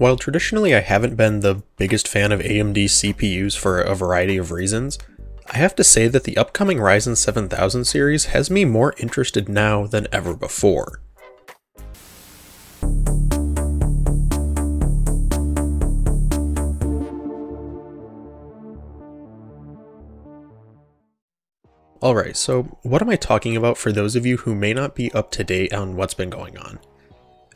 While traditionally I haven't been the biggest fan of AMD CPUs for a variety of reasons, I have to say that the upcoming Ryzen 7000 series has me more interested now than ever before. Alright, so what am I talking about for those of you who may not be up to date on what's been going on?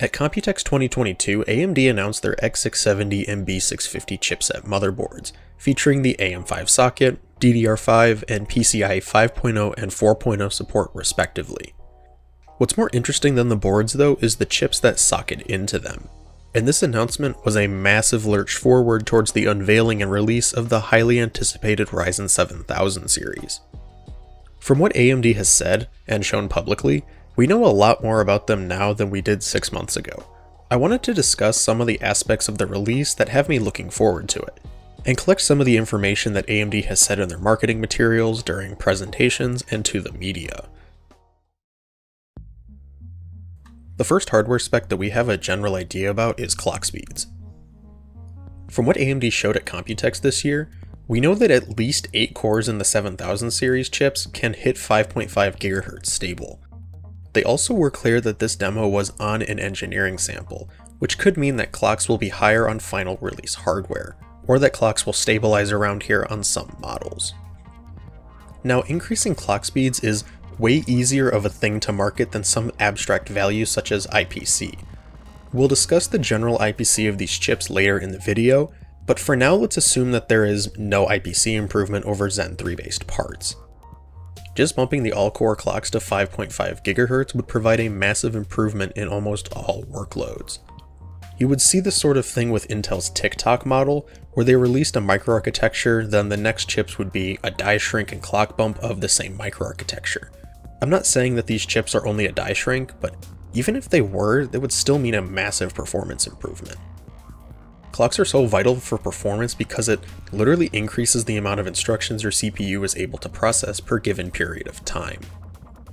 At Computex 2022, AMD announced their X670 and B650 chipset motherboards, featuring the AM5 socket, DDR5, and PCIe 5.0 and 4.0 support respectively. What's more interesting than the boards though is the chips that socket into them. And this announcement was a massive lurch forward towards the unveiling and release of the highly anticipated Ryzen 7000 series. From what AMD has said and shown publicly, we know a lot more about them now than we did six months ago. I wanted to discuss some of the aspects of the release that have me looking forward to it, and collect some of the information that AMD has said in their marketing materials during presentations and to the media. The first hardware spec that we have a general idea about is clock speeds. From what AMD showed at Computex this year, we know that at least 8 cores in the 7000 series chips can hit 5.5 GHz stable. They also were clear that this demo was on an engineering sample, which could mean that clocks will be higher on final release hardware, or that clocks will stabilize around here on some models. Now, increasing clock speeds is way easier of a thing to market than some abstract value such as IPC. We'll discuss the general IPC of these chips later in the video, but for now let's assume that there is no IPC improvement over Zen 3 based parts. Just bumping the all-core clocks to 5.5 GHz would provide a massive improvement in almost all workloads. You would see this sort of thing with Intel's Tick-Tock model, where they released a microarchitecture, then the next chips would be a die shrink and clock bump of the same microarchitecture. I'm not saying that these chips are only a die shrink, but even if they were, that would still mean a massive performance improvement. Clocks are so vital for performance because it literally increases the amount of instructions your CPU is able to process per given period of time.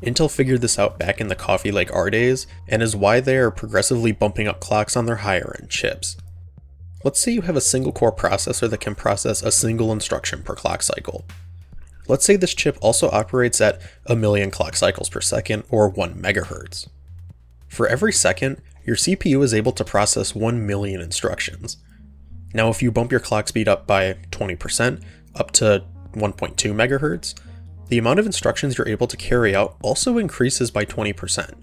Intel figured this out back in the Coffee Lake R days, and is why they are progressively bumping up clocks on their higher end chips. Let's say you have a single core processor that can process a single instruction per clock cycle. Let's say this chip also operates at a million clock cycles per second, or 1 MHz. For every second, your CPU is able to process 1 million instructions. Now if you bump your clock speed up by 20%, up to 1.2 MHz, the amount of instructions you're able to carry out also increases by 20%.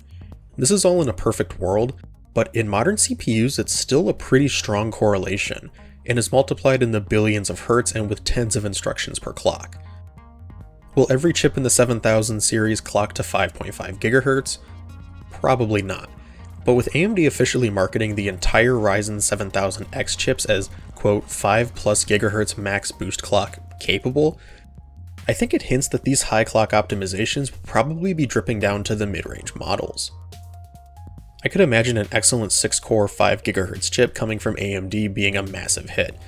This is all in a perfect world, but in modern CPUs it's still a pretty strong correlation, and is multiplied in the billions of hertz and with tens of instructions per clock. Will every chip in the 7000 series clock to 5.5 GHz? Probably not but with AMD officially marketing the entire Ryzen 7000X chips as, quote, 5 plus gigahertz max boost clock capable, I think it hints that these high clock optimizations will probably be dripping down to the mid-range models. I could imagine an excellent 6-core 5GHz chip coming from AMD being a massive hit,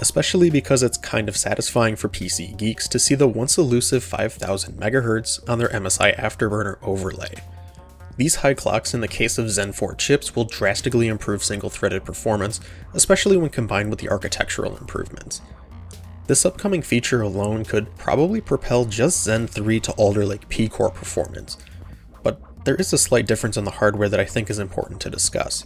especially because it's kind of satisfying for PC geeks to see the once elusive 5000 MHz on their MSI Afterburner overlay. These high clocks in the case of Zen 4 chips will drastically improve single-threaded performance, especially when combined with the architectural improvements. This upcoming feature alone could probably propel just Zen 3 to Alder Lake P-Core performance, but there is a slight difference in the hardware that I think is important to discuss.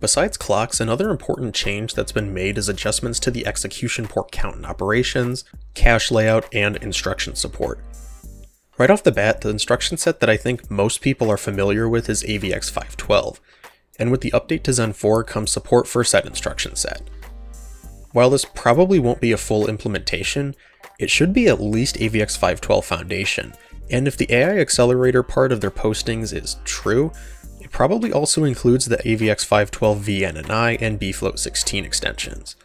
Besides clocks, another important change that's been made is adjustments to the execution port count and operations, cache layout, and instruction support. Right off the bat, the instruction set that I think most people are familiar with is AVX 512, and with the update to Zen 4 comes support for said instruction set. While this probably won't be a full implementation, it should be at least AVX 512 Foundation, and if the AI accelerator part of their postings is true, it probably also includes the AVX 512 VNNI and BFloat 16 extensions.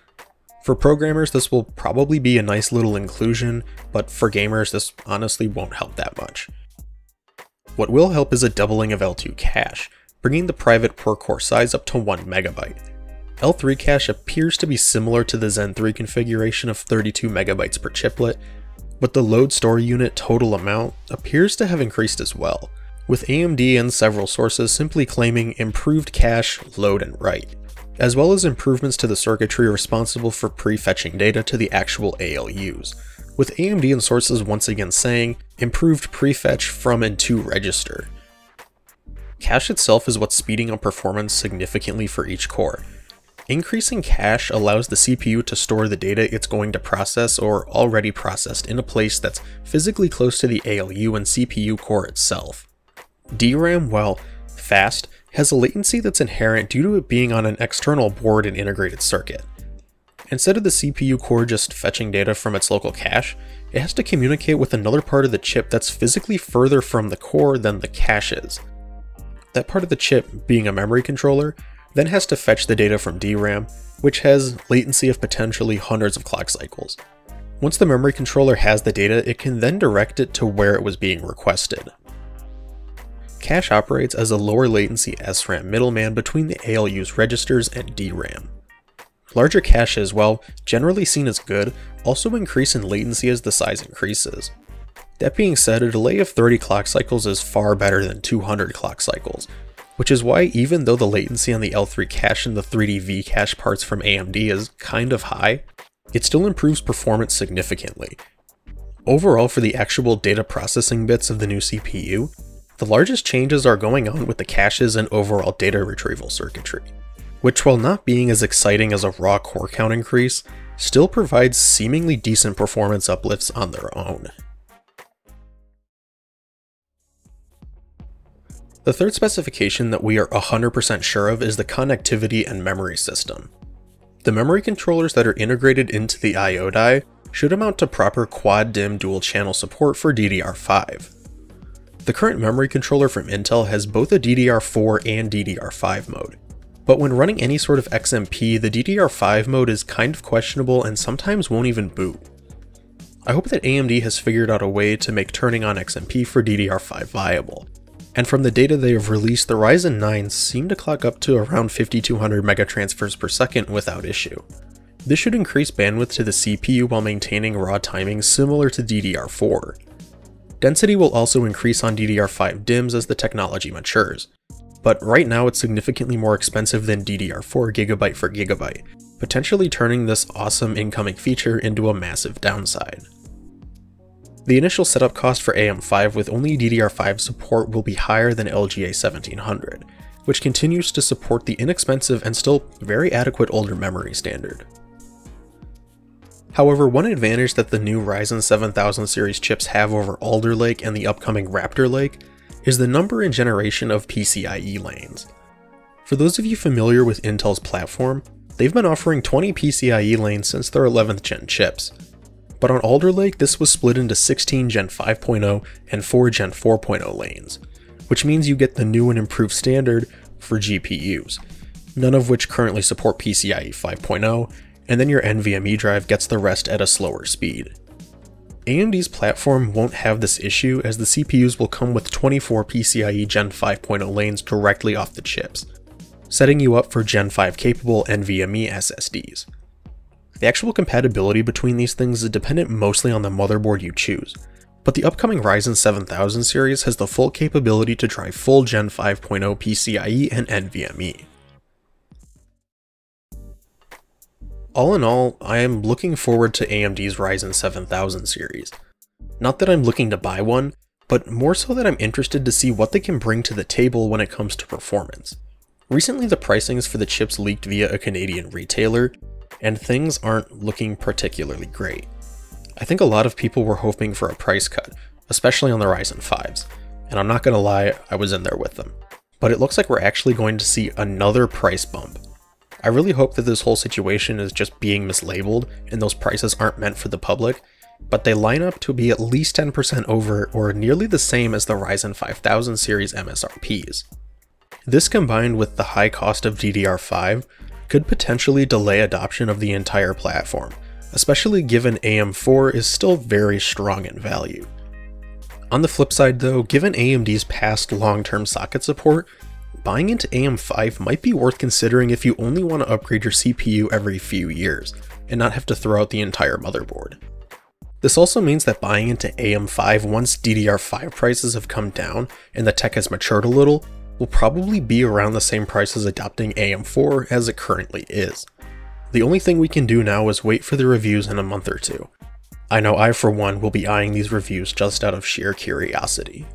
For programmers, this will probably be a nice little inclusion, but for gamers, this honestly won't help that much. What will help is a doubling of L2 cache, bringing the private per core size up to 1 megabyte. L3 cache appears to be similar to the Zen 3 configuration of 32 megabytes per chiplet, but the load store unit total amount appears to have increased as well. with AMD and several sources simply claiming improved cache, load, and write, as well as improvements to the circuitry responsible for prefetching data to the actual ALUs, with AMD and sources once again saying improved prefetch from and to register. Cache itself is what's speeding up performance significantly for each core. Increasing cache allows the CPU to store the data it's going to process or already processed in a place that's physically close to the ALU and CPU core itself. DRAM, while fast, has a latency that's inherent due to it being on an external board and integrated circuit. Instead of the CPU core just fetching data from its local cache, it has to communicate with another part of the chip that's physically further from the core than the cache is. That part of the chip, being a memory controller, then has to fetch the data from DRAM, which has latency of potentially hundreds of clock cycles. Once the memory controller has the data, it can then direct it to where it was being requested. Cache operates as a lower latency SRAM middleman between the ALU's registers and DRAM. Larger caches, while generally seen as good, also increase in latency as the size increases. That being said, a delay of 30 clock cycles is far better than 200 clock cycles, which is why even though the latency on the L3 cache and the 3D V-Cache parts from AMD is kind of high, it still improves performance significantly. Overall, for the actual data processing bits of the new CPU, the largest changes are going on with the caches and overall data retrieval circuitry which while not being as exciting as a raw core count increase, still provides seemingly decent performance uplifts on their own. The third specification that we are 100% sure of is the connectivity and memory system. The memory controllers that are integrated into the I.O. die should amount to proper quad DIMM dual channel support for DDR5. The current memory controller from Intel has both a DDR4 and DDR5 mode, but when running any sort of XMP, the DDR5 mode is kind of questionable and sometimes won't even boot. I hope that AMD has figured out a way to make turning on XMP for DDR5 viable. And from the data they have released, the Ryzen 9s seem to clock up to around 5200 megatransfers per second without issue. This should increase bandwidth to the CPU while maintaining raw timing similar to DDR4. Density will also increase on DDR5 DIMMs as the technology matures, but right now it's significantly more expensive than DDR4 gigabyte for gigabyte, potentially turning this awesome incoming feature into a massive downside. The initial setup cost for AM5 with only DDR5 support will be higher than LGA 1700, which continues to support the inexpensive and still very adequate older memory standard. However, one advantage that the new Ryzen 7000 series chips have over Alder Lake and the upcoming Raptor Lake is the number and generation of PCIe lanes. For those of you familiar with Intel's platform, they've been offering 20 PCIe lanes since their 11th gen chips. But on Alder Lake, this was split into 16 Gen 5.0 and 4 Gen 4.0 lanes, which means you get the new and improved standard for GPUs, none of which currently support PCIe 5.0, and then your NVMe drive gets the rest at a slower speed. AMD's platform won't have this issue as the CPUs will come with 24 PCIe Gen 5.0 lanes directly off the chips, setting you up for Gen 5 capable NVMe SSDs. The actual compatibility between these things is dependent mostly on the motherboard you choose, but the upcoming Ryzen 7000 series has the full capability to drive full Gen 5.0 PCIe and NVMe. All in all, I am looking forward to AMD's Ryzen 7000 series. Not that I'm looking to buy one, but more so that I'm interested to see what they can bring to the table when it comes to performance. Recently the pricings for the chips leaked via a Canadian retailer, and things aren't looking particularly great. I think a lot of people were hoping for a price cut, especially on the Ryzen 5s, and I'm not gonna lie, I was in there with them. But it looks like we're actually going to see another price bump, I really hope that this whole situation is just being mislabeled and those prices aren't meant for the public, but they line up to be at least 10% over or nearly the same as the Ryzen 5000 series MSRPs. This combined with the high cost of DDR5 could potentially delay adoption of the entire platform, especially given AM4 is still very strong in value. On the flip side though, given AMD's past long-term socket support, buying into AM5 might be worth considering if you only want to upgrade your CPU every few years, and not have to throw out the entire motherboard. This also means that buying into AM5 once DDR5 prices have come down and the tech has matured a little will probably be around the same price as adopting AM4 as it currently is. The only thing we can do now is wait for the reviews in a month or two. I know I for one will be eyeing these reviews just out of sheer curiosity.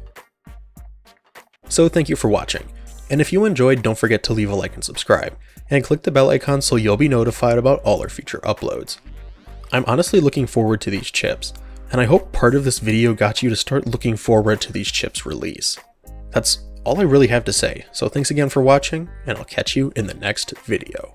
So thank you for watching, and if you enjoyed don't forget to leave a like and subscribe, and click the bell icon so you'll be notified about all our future uploads. I'm honestly looking forward to these chips, and I hope part of this video got you to start looking forward to these chips release. That's all I really have to say, so thanks again for watching, and I'll catch you in the next video.